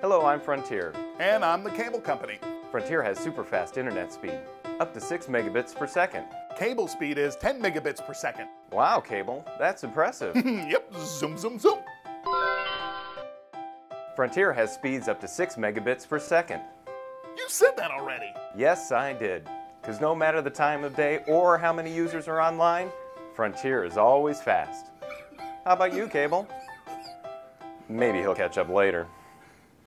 Hello, I'm Frontier. And I'm the cable company. Frontier has super fast internet speed, up to 6 megabits per second. Cable speed is 10 megabits per second. Wow, Cable, that's impressive. yep, zoom, zoom, zoom. Frontier has speeds up to 6 megabits per second. You said that already. Yes, I did. Because no matter the time of day or how many users are online, Frontier is always fast. How about you, Cable? Maybe he'll catch up later.